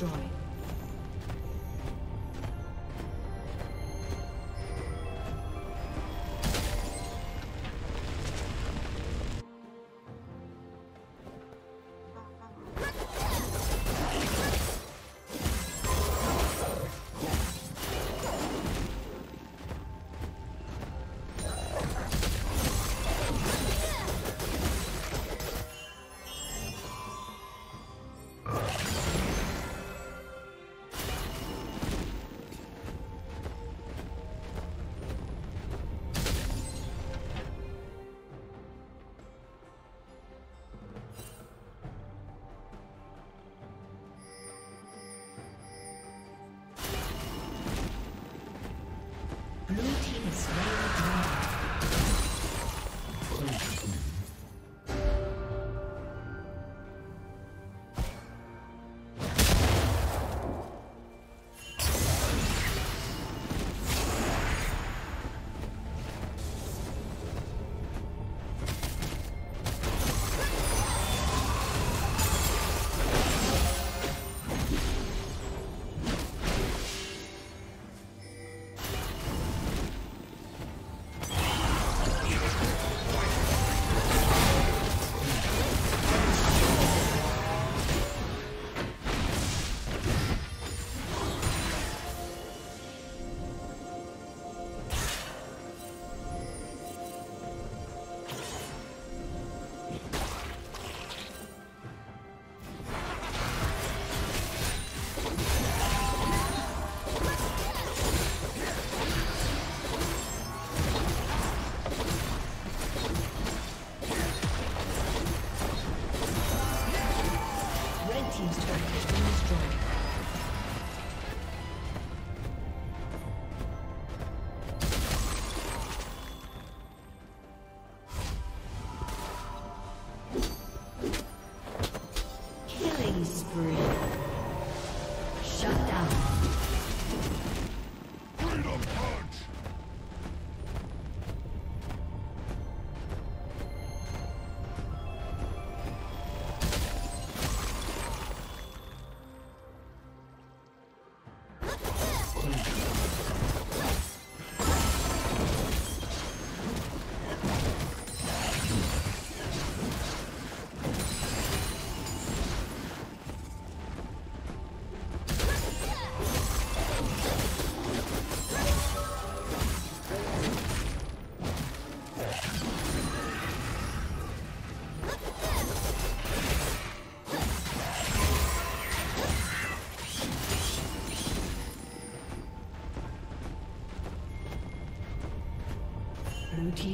Destroyed.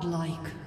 Godlike.